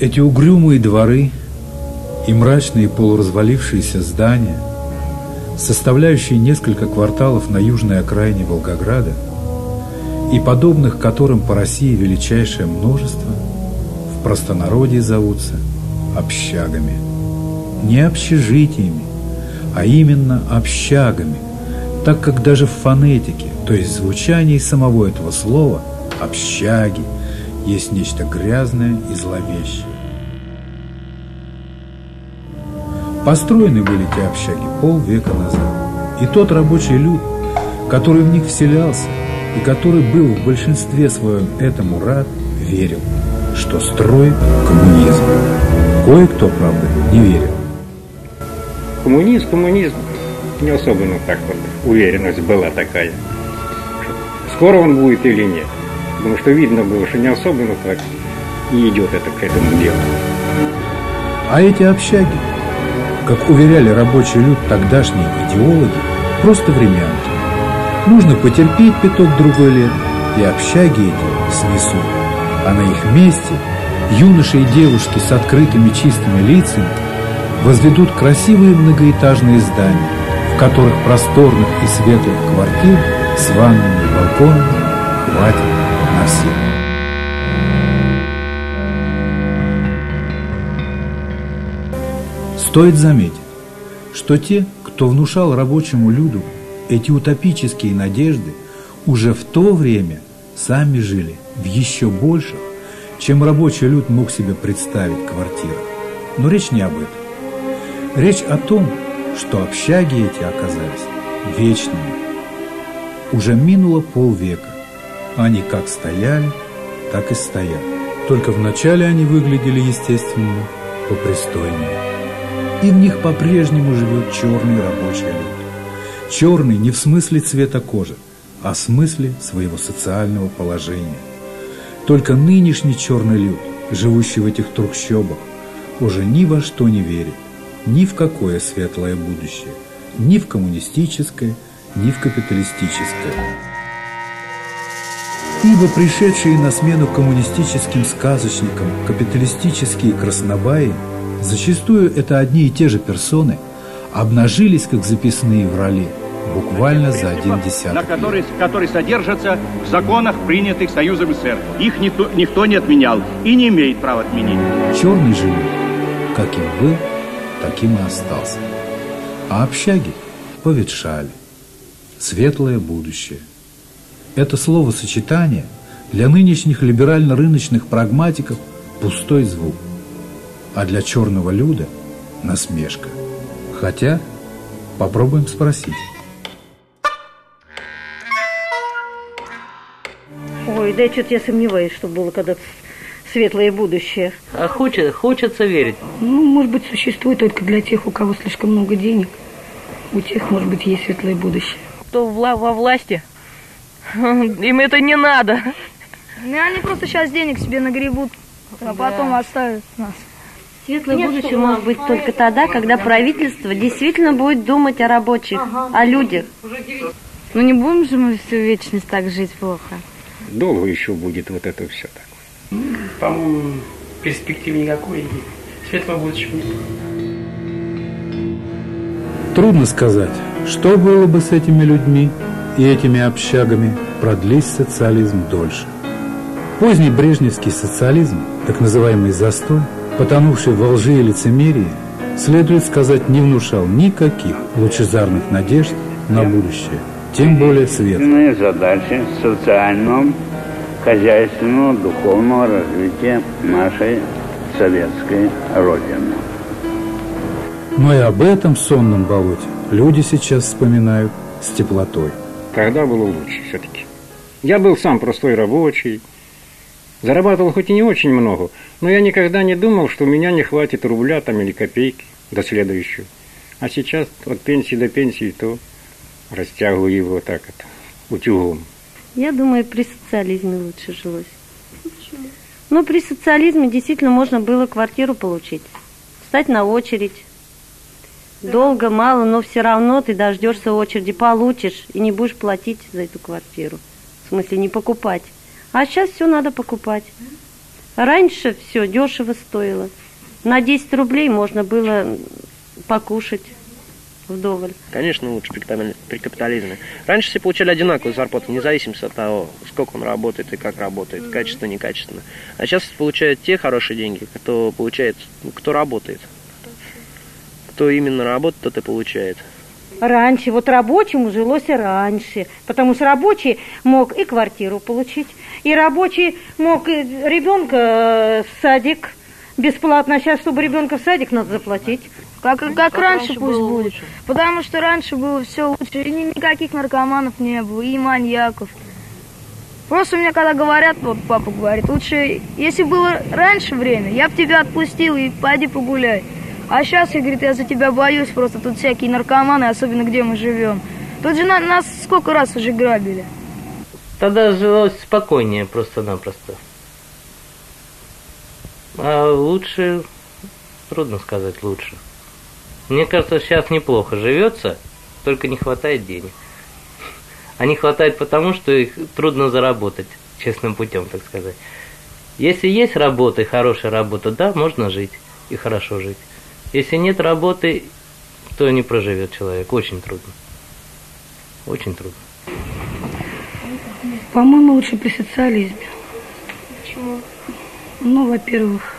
Эти угрюмые дворы и мрачные полуразвалившиеся здания, составляющие несколько кварталов на южной окраине Волгограда, и подобных которым по России величайшее множество, в простонародье зовутся общагами. Не общежитиями, а именно общагами, так как даже в фонетике, то есть звучании самого этого слова, общаги, есть нечто грязное и зловещее. Построены были эти общаги полвека назад. И тот рабочий люд, который в них вселялся, и который был в большинстве своем этому рад, верил, что строит коммунизм. Кое-кто, правда, не верил. Коммунизм, коммунизм, не особенно так вот уверенность была такая. Скоро он будет или нет. Потому что видно было, что не особенно так и идет это к этому делу. А эти общаги, как уверяли рабочий люд тогдашние идеологи, просто времянки. Нужно потерпеть пяток другой лет, и общаги эти снесут. А на их месте юноши и девушки с открытыми чистыми лицами возведут красивые многоэтажные здания, в которых просторных и светлых квартир с ваннами и балконами хватит на всех. Стоит заметить, что те, кто внушал рабочему люду эти утопические надежды, уже в то время сами жили в еще больших, чем рабочий люд мог себе представить квартирах. Но речь не об этом. Речь о том, что общаги эти оказались вечными. Уже минуло полвека. Они как стояли, так и стоят. Только вначале они выглядели, естественно, попристойнее. И в них по-прежнему живет черный рабочий люд. Черный не в смысле цвета кожи, а в смысле своего социального положения. Только нынешний черный люд, живущий в этих трущобах, уже ни во что не верит, ни в какое светлое будущее, ни в коммунистическое, ни в капиталистическое. Ибо пришедшие на смену коммунистическим сказочникам капиталистические краснобаи, зачастую это одни и те же персоны, обнажились как записные в роле – буквально за один десяток на который, который содержатся в законах, принятых Союзом СССР. Их никто, никто не отменял и не имеет права отменить. Черный же каким был, таким и остался. А общаги поветшали. Светлое будущее. Это словосочетание для нынешних либерально-рыночных прагматиков пустой звук, а для черного люда насмешка. Хотя попробуем спросить. Ой, да что-то я сомневаюсь, что было когда-то светлое будущее. А хочет, хочется верить. Ну, может быть, существует только для тех, у кого слишком много денег. У тех, может быть, есть светлое будущее. Кто вла во власти, им это не надо. Ну, они просто сейчас денег себе нагребут, а потом оставят нас. Светлое Нет, будущее может быть только тогда, когда правительство действительно будет думать о рабочих, ага. о людях. Ну не будем же мы всю вечность так жить плохо долго еще будет вот это все такое. По-моему, перспективы никакой светлого будущего нет. Трудно сказать, что было бы с этими людьми и этими общагами, продлись социализм дольше. Поздний брежневский социализм, так называемый застой, потонувший во лжи и лицемерии, следует сказать, не внушал никаких лучезарных надежд на будущее тем более светлые. задачи социального, хозяйственного, духовного развития нашей советской Родины. Но и об этом сонном болоте люди сейчас вспоминают с теплотой. Тогда было лучше все-таки. Я был сам простой рабочий, зарабатывал хоть и не очень много, но я никогда не думал, что у меня не хватит рубля там или копейки до следующего. А сейчас от пенсии до пенсии то растягиваю его так это, утюгом. Я думаю, при социализме лучше жилось. Почему? Ну, при социализме действительно можно было квартиру получить. Встать на очередь. Да. Долго, мало, но все равно ты дождешься очереди, получишь и не будешь платить за эту квартиру. В смысле, не покупать. А сейчас все надо покупать. Раньше все дешево стоило. На 10 рублей можно было покушать вдоволь. Конечно, лучше при капитализме. Раньше все получали одинаковую зарплату, независимо от того, сколько он работает и как работает, качественно, некачественно. А сейчас получают те хорошие деньги, кто получает, кто работает. Кто именно работает, тот и получает. Раньше, вот рабочему жилось и раньше, потому что рабочий мог и квартиру получить, и рабочий мог и ребенка э, в садик бесплатно, а сейчас, чтобы ребенка в садик, надо заплатить. Как, как, как раньше, раньше пусть будет. Лучше. Потому что раньше было все лучше, и никаких наркоманов не было, и маньяков. Просто у меня когда говорят, вот папа говорит, лучше, если было раньше время, я бы тебя отпустил и пойди погуляй. А сейчас, я, говорит, я за тебя боюсь, просто тут всякие наркоманы, особенно где мы живем. Тут же на, нас сколько раз уже грабили. Тогда жилось спокойнее просто-напросто. А лучше, трудно сказать лучше. Мне кажется, сейчас неплохо живется, только не хватает денег. А не хватает потому, что их трудно заработать честным путем, так сказать. Если есть работа и хорошая работа, да, можно жить и хорошо жить. Если нет работы, то не проживет человек. Очень трудно. Очень трудно. По-моему, лучше при социализме. Почему? Ну, во-первых,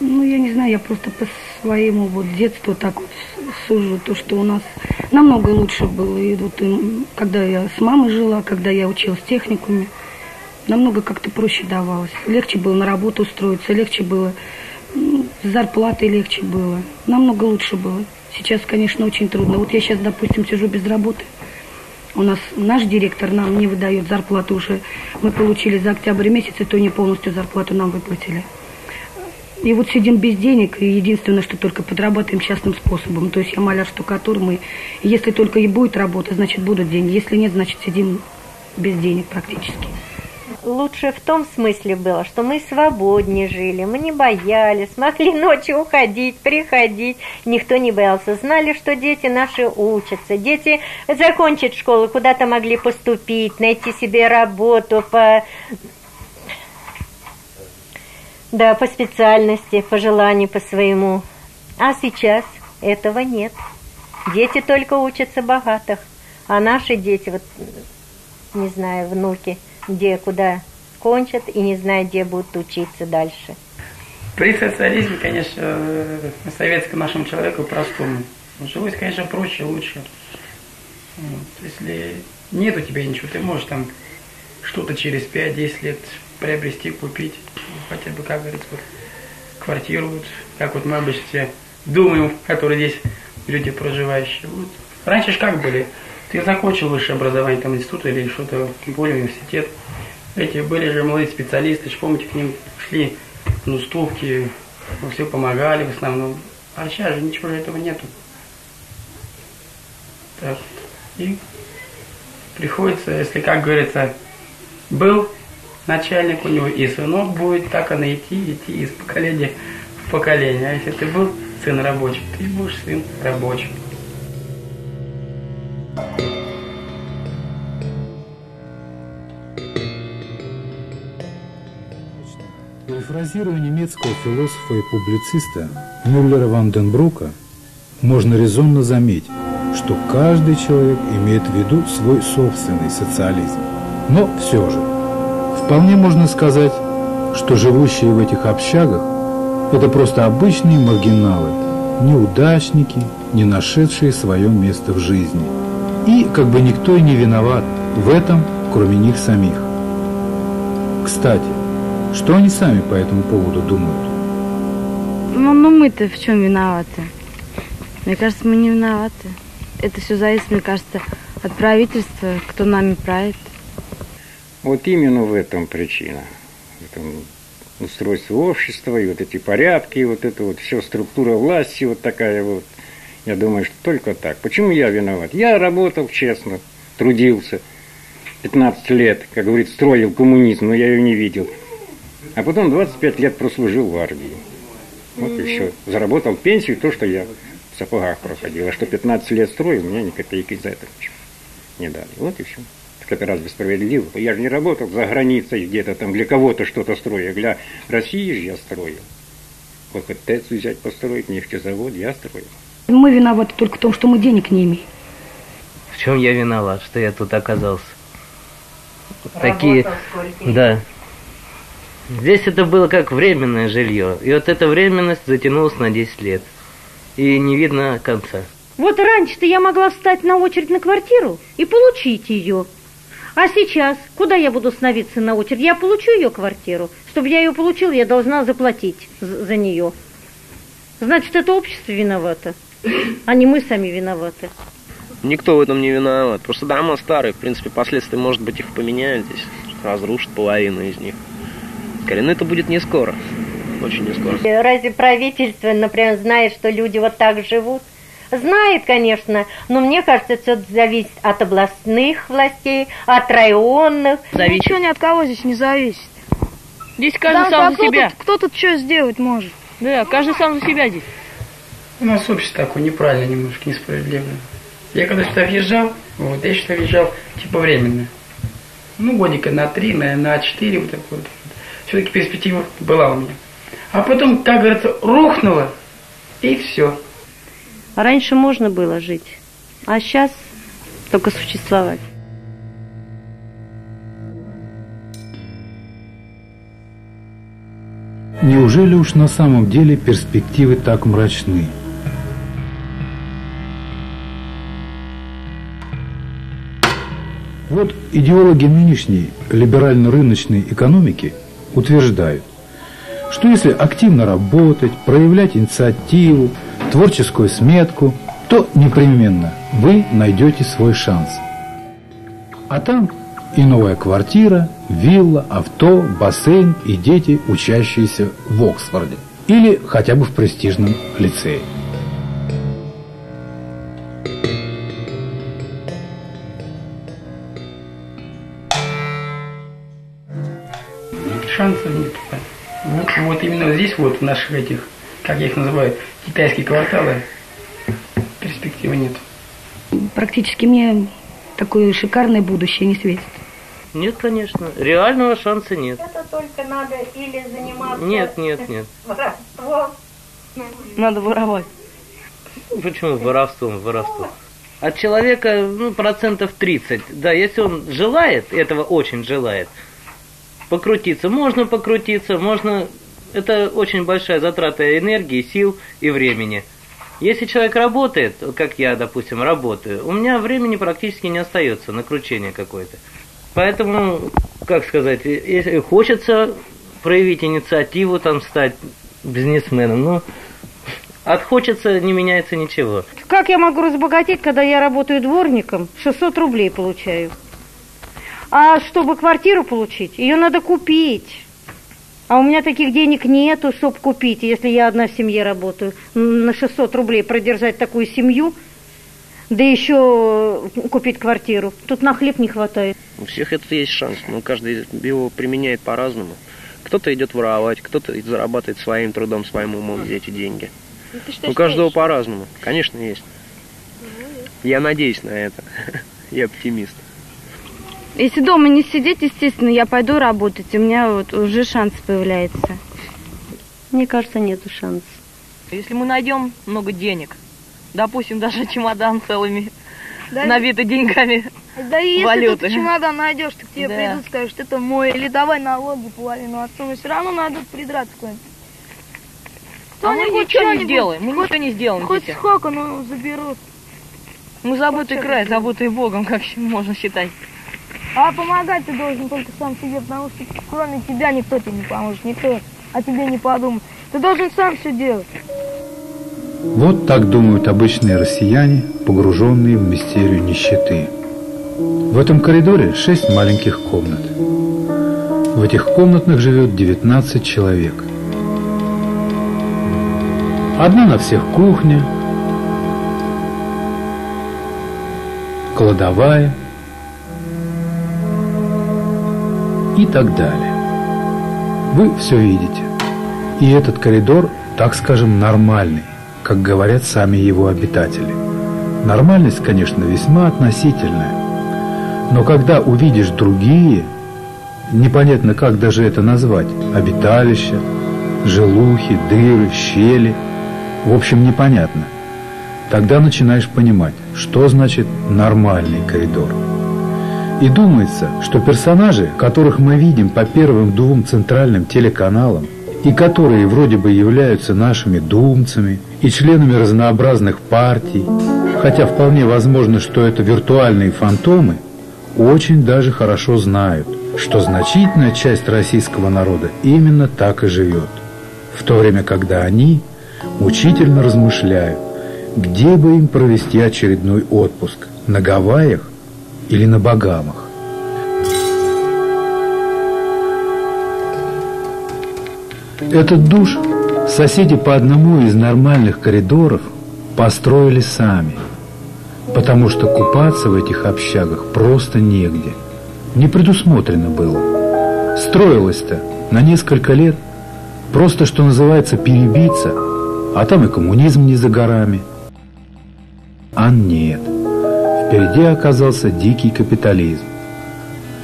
ну, я не знаю, я просто по своему вот детству так вот сужу, то, что у нас намного лучше было. И вот и, когда я с мамой жила, когда я училась в техникуме, намного как-то проще давалось. Легче было на работу устроиться, легче было с зарплатой легче было, намного лучше было. Сейчас, конечно, очень трудно. Вот я сейчас, допустим, сижу без работы. У нас наш директор нам не выдает зарплату уже. Мы получили за октябрь месяц, и то не полностью зарплату нам выплатили. И вот сидим без денег, и единственное, что только подрабатываем частным способом. То есть я маляр-штукатур, мы, если только и будет работа, значит будут деньги. Если нет, значит сидим без денег практически лучше в том смысле было, что мы свободнее жили, мы не боялись, могли ночью уходить, приходить, никто не боялся. Знали, что дети наши учатся, дети закончат школу, куда-то могли поступить, найти себе работу по... Да, по специальности, по желанию, по своему. А сейчас этого нет. Дети только учатся богатых, а наши дети, вот, не знаю, внуки – где, куда кончат и не знают, где будут учиться дальше. При социализме, конечно, советскому нашему человеку простому. Жилось, конечно, проще, лучше. Вот. Если нет у тебя ничего, ты можешь там что-то через 5-10 лет приобрести, купить. Хотя бы, как говорится, вот, квартиру, вот, как вот мы обычно все думаем, которые здесь люди проживающие. Вот. Раньше же как были? Ты закончил высшее образование, там институт или что-то, более университет. Эти были же молодые специалисты, помните, к ним шли на уступки, все помогали в основном. А сейчас же ничего же этого нету. Так, и приходится, если, как говорится, был начальник у него, и сынок будет так оно идти, идти из поколения в поколение. А если ты был сын рабочий, ты будешь сын рабочий. Перефразируя немецкого философа и публициста Мюллера Ванденбрука, можно резонно заметить, что каждый человек имеет в виду свой собственный социализм. Но все же, вполне можно сказать, что живущие в этих общагах – это просто обычные маргиналы, неудачники, не нашедшие свое место в жизни – и как бы никто и не виноват в этом, кроме них самих. Кстати, что они сами по этому поводу думают? Ну, ну мы-то в чем виноваты? Мне кажется, мы не виноваты. Это все зависит, мне кажется, от правительства, кто нами правит. Вот именно в этом причина. В этом устройство общества, и вот эти порядки, и вот это вот все структура власти вот такая вот. Я думаю, что только так. Почему я виноват? Я работал честно, трудился. 15 лет, как говорит, строил коммунизм, но я ее не видел. А потом 25 лет прослужил в армии. Вот и все. Заработал пенсию, то, что я в сапогах проходил. А что 15 лет строил, мне ни копейки за это ничего не дали. Вот и все. это разве справедливо? Я же не работал за границей где-то там, для кого-то что-то строю, для России же я строил. Вот ТЭЦ взять построить, нефтезавод я строил. Мы виноваты только в том, что мы денег не имеем. В чем я виноват, что я тут оказался? Такие, да. Здесь это было как временное жилье. И вот эта временность затянулась на 10 лет. И не видно конца. Вот раньше-то я могла встать на очередь на квартиру и получить ее. А сейчас, куда я буду становиться на очередь? Я получу ее квартиру. Чтобы я ее получила, я должна заплатить за нее. Значит, это общество виновато, а не мы сами виноваты. Никто в этом не виноват. Просто дома старые, в принципе, последствия, может быть, их поменяют здесь, разрушат половину из них. Скорее, но это будет не скоро. Очень не скоро. Разве правительство, например, знает, что люди вот так живут? Знает, конечно, но мне кажется, это зависит от областных властей, от районных. Зависит. Ничего ни от кого здесь не зависит. Здесь каждый да, сам за кто себя. Тут, кто тут что сделать может? Да, каждый сам за себя здесь. У нас общество такое неправильно, немножко несправедливое. Я когда сюда въезжал, вот, я сюда въезжал типа временно. Ну, годика на три, на, на четыре, вот так вот. Все-таки перспектива была у меня. А потом, как говорится, рухнуло, и все. Раньше можно было жить, а сейчас только существовать. Неужели уж на самом деле перспективы так мрачны? Вот идеологи нынешней либерально-рыночной экономики утверждают, что если активно работать, проявлять инициативу, творческую сметку, то непременно вы найдете свой шанс. А там и новая квартира, вилла, авто, бассейн и дети, учащиеся в Оксфорде или хотя бы в престижном лицее. Здесь, вот в наших этих, как я их называю, китайские кварталы, перспективы нет. Практически мне такое шикарное будущее не светит. Нет, конечно. Реального шанса нет. Это только надо или заниматься... Нет, нет, нет. Воровством. Надо воровать. Почему воровством, воровством? От человека, ну, процентов 30. Да, если он желает, этого очень желает, покрутиться. Можно покрутиться, можно... Это очень большая затрата энергии, сил и времени. Если человек работает, как я, допустим, работаю, у меня времени практически не остается на кручение какое-то. Поэтому, как сказать, если хочется проявить инициативу, там, стать бизнесменом, но от хочется не меняется ничего. Как я могу разбогатеть, когда я работаю дворником, 600 рублей получаю? А чтобы квартиру получить, ее надо купить. А у меня таких денег нету, чтобы купить, если я одна в семье работаю. На 600 рублей продержать такую семью, да еще купить квартиру. Тут на хлеб не хватает. У всех это есть шанс, но каждый его применяет по-разному. Кто-то идет воровать, кто-то зарабатывает своим трудом, своим умом эти деньги. У каждого по-разному. Конечно, есть. Я надеюсь на это. Я оптимист. Если дома не сидеть, естественно, я пойду работать, у меня вот уже шанс появляется. Мне кажется, нету шансов. Если мы найдем много денег, допустим, даже чемодан целыми, Да. набитый деньгами, Да и если ты чемодан найдешь, то к тебе Да. придут, скажут, это мой, или давай налоги половину отсунуть, все равно надо придраться куда-нибудь. А мы ничего не сделаем, мы хоть- ничего не сделаем Хоть сколько, но заберут. Мы забытый край, забытый Богом, как можно считать. А помогать ты должен только сам себе, потому что кроме тебя никто тебе не поможет, никто о тебе не подумает. Ты должен сам все делать. Вот так думают обычные россияне, погруженные в мистерию нищеты. В этом коридоре шесть маленьких комнат. В этих комнатах живет 19 человек. Одна на всех кухня, кладовая и так далее. Вы все видите. И этот коридор, так скажем, нормальный, как говорят сами его обитатели. Нормальность, конечно, весьма относительная. Но когда увидишь другие, непонятно как даже это назвать, обиталища, желухи, дыры, щели, в общем, непонятно, тогда начинаешь понимать, что значит нормальный коридор. И думается, что персонажи, которых мы видим по первым двум центральным телеканалам, и которые вроде бы являются нашими думцами и членами разнообразных партий, хотя вполне возможно, что это виртуальные фантомы, очень даже хорошо знают, что значительная часть российского народа именно так и живет, в то время, когда они мучительно размышляют, где бы им провести очередной отпуск, на Гавайях или на Багамах. Этот душ соседи по одному из нормальных коридоров построили сами, потому что купаться в этих общагах просто негде. Не предусмотрено было. Строилось-то на несколько лет, просто, что называется, перебиться, а там и коммунизм не за горами. А нет, впереди оказался дикий капитализм.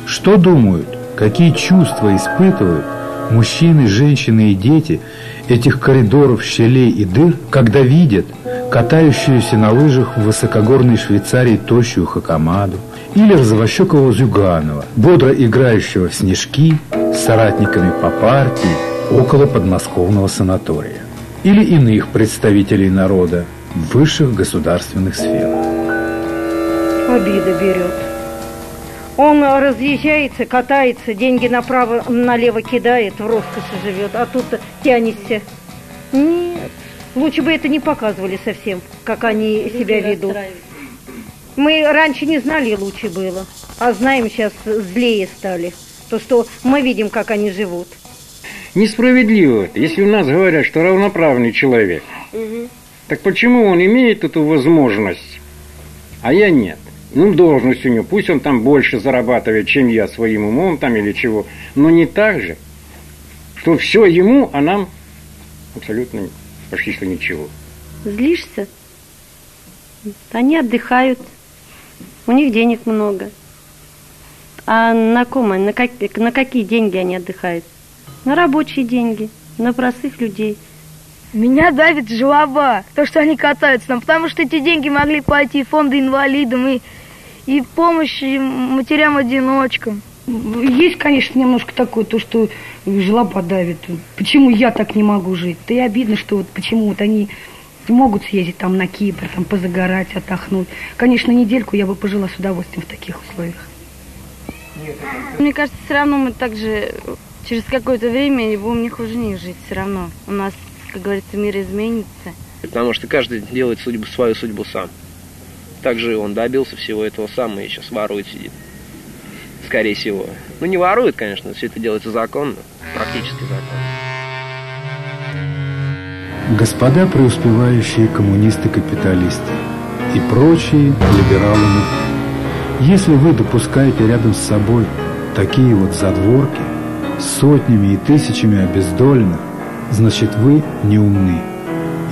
Что думают, какие чувства испытывают мужчины, женщины и дети этих коридоров, щелей и дыр, когда видят катающуюся на лыжах в высокогорной Швейцарии тощую Хакамаду или розовощекого Зюганова, бодро играющего в снежки с соратниками по партии около подмосковного санатория, или иных представителей народа в высших государственных сферах. Обида берет. Он разъезжается, катается, деньги направо-налево кидает, в роскоши живет, а тут тянешься. Нет, лучше бы это не показывали совсем, как они себя ведут. Мы раньше не знали, лучше было, а знаем сейчас злее стали. То, что мы видим, как они живут. Несправедливо это, если у нас говорят, что равноправный человек. Угу. Так почему он имеет эту возможность, а я нет? Ну, должность у него, пусть он там больше зарабатывает, чем я своим умом там или чего, но не так же, что все ему, а нам абсолютно почти что ничего. Злишься? Они отдыхают, у них денег много. А на ком на, как, на какие деньги они отдыхают? На рабочие деньги, на простых людей. Меня давит жлоба, то, что они катаются там, потому что эти деньги могли пойти в фонды инвалидам и и помощь матерям-одиночкам. Есть, конечно, немножко такое, то, что жлоба давит. Почему я так не могу жить? Да и обидно, что вот почему вот они могут съездить там на Кипр, там позагорать, отдохнуть. Конечно, недельку я бы пожила с удовольствием в таких условиях. Мне кажется, все равно мы также через какое-то время не будем ни хуже них жить все равно. У нас, как говорится, мир изменится. Потому что каждый делает судьбу, свою судьбу сам. Также он добился всего этого сам и сейчас ворует сидит. Скорее всего. Ну, не ворует, конечно, все это делается законно, практически законно. Господа преуспевающие коммунисты-капиталисты и прочие либералы если вы допускаете рядом с собой такие вот задворки с сотнями и тысячами обездоленных, значит вы не умны,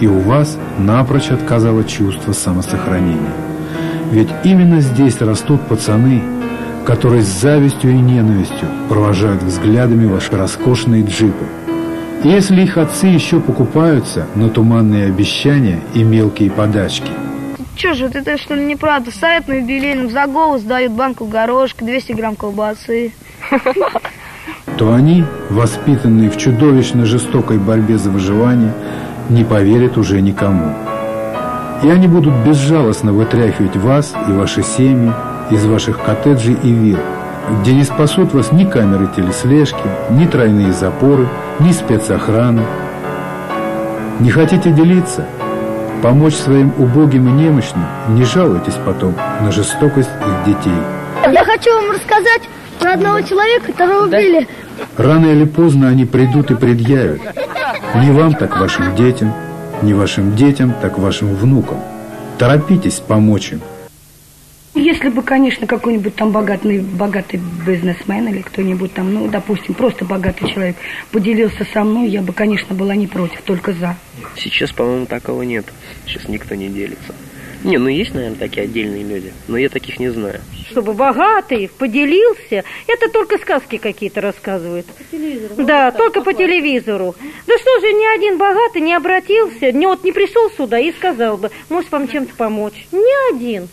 и у вас напрочь отказало чувство самосохранения. Ведь именно здесь растут пацаны, которые с завистью и ненавистью провожают взглядами ваши роскошные джипы. И если их отцы еще покупаются на туманные обещания и мелкие подачки. Че же, вот это что ли неправда? Ставят на юбилейном за голос, дают банку горошка, 200 грамм колбасы. То они, воспитанные в чудовищно жестокой борьбе за выживание, не поверят уже никому. И они будут безжалостно вытряхивать вас и ваши семьи из ваших коттеджей и вилл, где не спасут вас ни камеры телеслежки, ни тройные запоры, ни спецохрана. Не хотите делиться? Помочь своим убогим и немощным? Не жалуйтесь потом на жестокость их детей. Я хочу вам рассказать про одного человека, которого убили. Рано или поздно они придут и предъявят. Не вам, так вашим детям, не вашим детям, так вашим внукам. Торопитесь помочь им. Если бы, конечно, какой-нибудь там богатый, богатый бизнесмен или кто-нибудь там, ну, допустим, просто богатый человек поделился со мной, я бы, конечно, была не против, только за. Сейчас, по-моему, такого нет. Сейчас никто не делится. Не, ну есть, наверное, такие отдельные люди, но я таких не знаю. Чтобы богатый поделился, это только сказки какие-то рассказывают. По телевизору. Да, только по телевизору. Да что же, ни один богатый не обратился, не, вот не пришел сюда и сказал бы, может вам чем-то помочь. Ни один.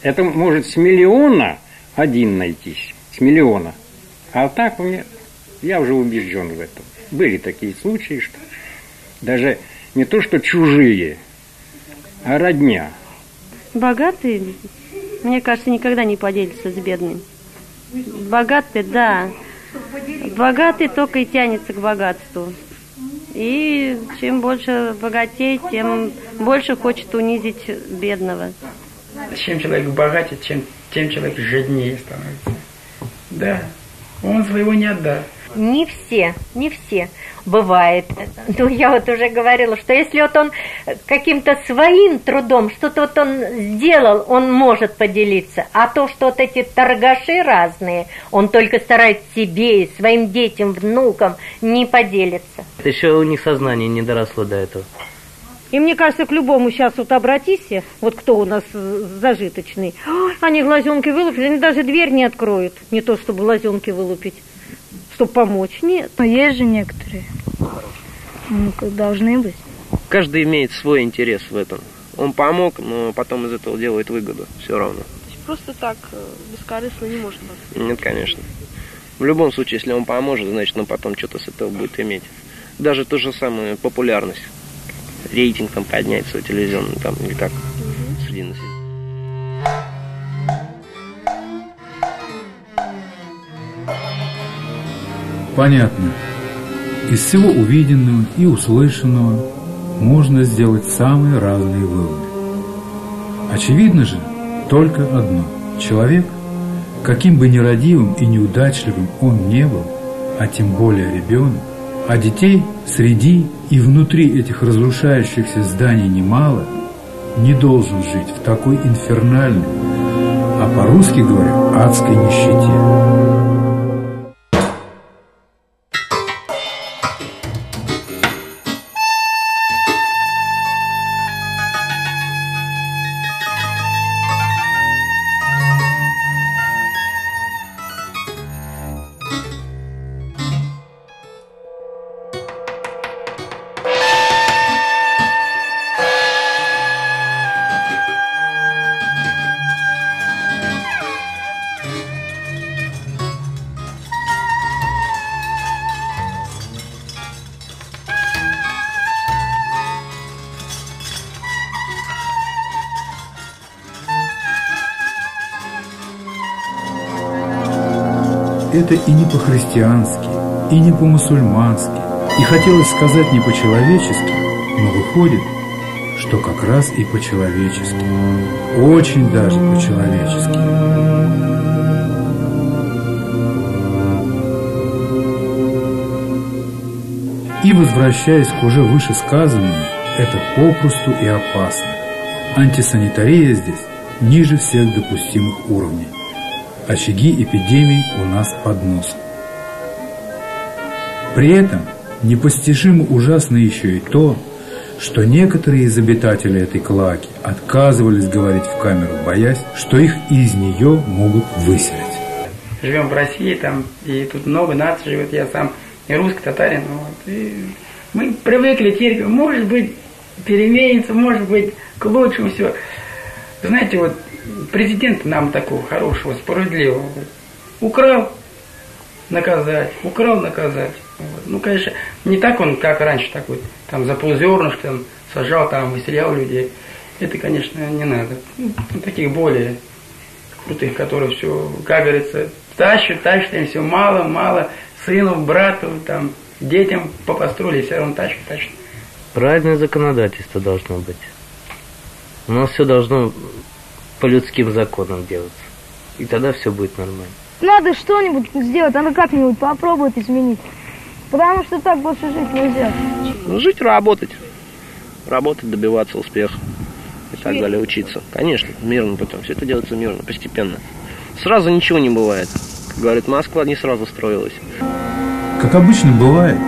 Это может с миллиона один найтись, с миллиона. А так мне, я уже убежден в этом. Были такие случаи, что даже не то, что чужие, а родня – Богатый, мне кажется, никогда не поделится с бедным. Богатый, да. Богатый только и тянется к богатству. И чем больше богатей, тем больше хочет унизить бедного. Чем человек богатее, чем, тем человек жаднее становится. Да, он своего не отдаст. Не все, не все бывает. Ну, я вот уже говорила, что если вот он каким-то своим трудом, что-то вот он сделал, он может поделиться. А то, что вот эти торгаши разные, он только старается себе и своим детям, внукам не поделиться. Еще у них сознание не доросло до этого. И мне кажется, к любому сейчас вот обратись, вот кто у нас зажиточный, они глазенки вылупят, они даже дверь не откроют, не то чтобы глазенки вылупить чтобы помочь. Нет. Но есть же некоторые. Ну, должны быть. Каждый имеет свой интерес в этом. Он помог, но потом из этого делает выгоду. Все равно. Просто так э, бескорыстно не может быть. Нет, конечно. В любом случае, если он поможет, значит, он потом что-то с этого будет иметь. Даже то же самое популярность. Рейтинг там поднять свой телевизионный там или как. Угу. Среди населения. Понятно. Из всего увиденного и услышанного можно сделать самые разные выводы. Очевидно же только одно. Человек, каким бы нерадивым и неудачливым он не был, а тем более ребенок, а детей среди и внутри этих разрушающихся зданий немало, не должен жить в такой инфернальной, а по-русски говоря, адской нищете. Это и не по-христиански, и не по-мусульмански, и хотелось сказать не по-человечески, но выходит, что как раз и по-человечески, очень даже по-человечески. И возвращаясь к уже вышесказанному, это попросту и опасно. Антисанитария здесь ниже всех допустимых уровней очаги эпидемий у нас под носом. При этом непостижимо ужасно еще и то, что некоторые из обитателей этой клаки отказывались говорить в камеру, боясь, что их из нее могут выселить. Живем в России, там, и тут много наций живет, я сам и русский, татарин, вот, и мы привыкли теперь, может быть, переменится, может быть, к лучшему все. Знаете, вот президент нам такого хорошего, справедливого. Украл, наказать, украл, наказать. Вот. Ну, конечно, не так он, как раньше, такой, там, за ползернышко, там, сажал, там, выселял людей. Это, конечно, не надо. Ну, таких более крутых, которые все, как говорится, тащат, тащат, им все мало, мало, сыну, брату, там, детям по построили, все равно тащат, тащат. Правильное законодательство должно быть. У нас все должно по людским законам делаться. И тогда все будет нормально. Надо что-нибудь сделать, надо как-нибудь попробовать изменить. Потому что так больше жить нельзя. Ну, жить, работать. Работать, добиваться успеха. И так далее, учиться. Конечно, мирным путем. Все это делается мирно, постепенно. Сразу ничего не бывает. Как говорит, Москва не сразу строилась. Как обычно бывает,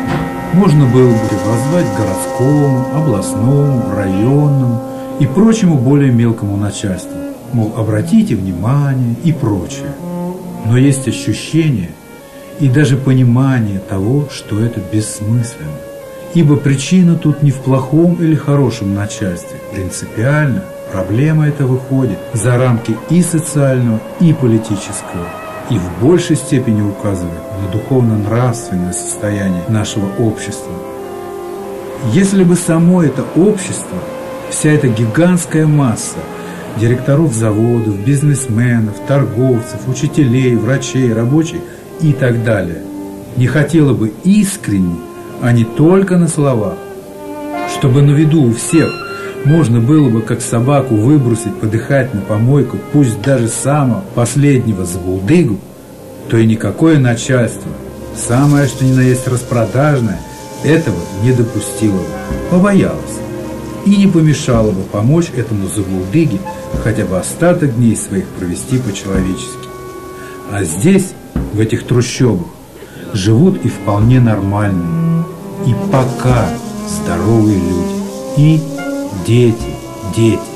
можно было бы воззвать городскому, областному, районному и прочему более мелкому начальству, мол, обратите внимание и прочее. Но есть ощущение и даже понимание того, что это бессмысленно. Ибо причина тут не в плохом или хорошем начальстве. Принципиально проблема эта выходит за рамки и социального, и политического, и в большей степени указывает на духовно-нравственное состояние нашего общества. Если бы само это общество, вся эта гигантская масса директоров заводов, бизнесменов, торговцев, учителей, врачей, рабочих и так далее, не хотела бы искренне, а не только на словах, чтобы на виду у всех можно было бы как собаку выбросить подыхать на помойку, пусть даже самого последнего забулдыгу, то и никакое начальство, самое что ни на есть распродажное, этого не допустило бы, побоялось и не помешало бы помочь этому забулдыге хотя бы остаток дней своих провести по-человечески. А здесь, в этих трущобах, живут и вполне нормальные, и пока здоровые люди, и дети, дети.